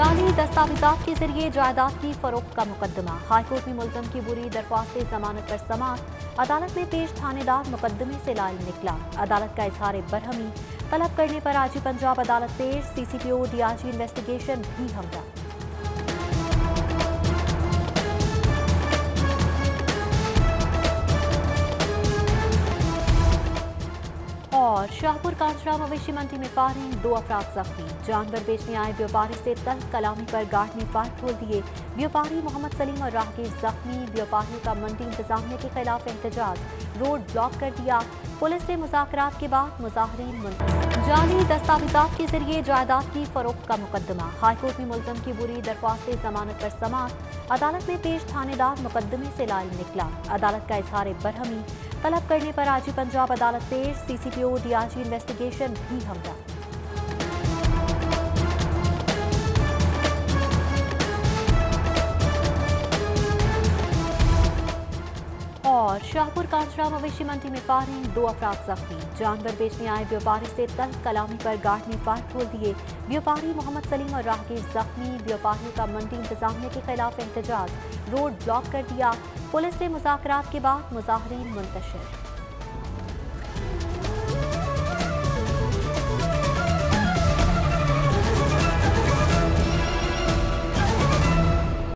जाली दस्तावेजा के ज़रिए जायदाद की फरोख्त का मुकदमा। हाईकोर्ट में मुलजम की बुरी दरख्वास्त जमानत पर समाप्त अदालत में पेश थानेदार मुकदमे से लाल निकला। अदालत का इजहार बरहमी। तलब करने पर आज पंजाब अदालत पेश। सीसीपीओ डीआरजी इन्वेस्टिगेशन भी हमरा और शाहपुर कांचरा मवेशी मंडी में फायरिंग, दो अफराद जख्मी। जानवर बेचने आए व्यापारी से तल कलामी पर गार्ड ने फायर खोल दिए। व्यापारी मोहम्मद सलीम और राहगीर जख्मी। व्यापारियों का मंडी इंतजामिया के खिलाफ एहतजाज। रोड ब्लॉक कर दिया। पुलिस से मुजाकरात के बाद मुजाहरीन जाली दस्तावेजात के ज़रिए जायदाद की फरोख्त का मुकदमा। हाईकोर्ट में मुलजम की बुरी दरख्वास्त जमानत पर समाप्त। अदालत में पेश थानेदार मुकदमे से लाल निकला। अदालत का इजहार बरहमी। तलब करने पर आज ही पंजाब अदालत पेश सीसीपीओ डीआरजी इन्वेस्टिगेशन भी हमरा और शाहपुर कांचरा मवेशी मंडी में फायरिंग, दो अफराद जख्मी। जानवर बेचने आए व्यापारी से तल कलामी पर गार्ड ने फायर खोल दिए। व्यापारी मोहम्मद सलीम और राहगीर जख्मी। व्यापारियों का मंडी इंतजामिया के खिलाफ एहतजाज। रोड ब्लॉक कर दिया। पुलिस से मुजाकर के बाद मुजाहरीन मुंतशिर।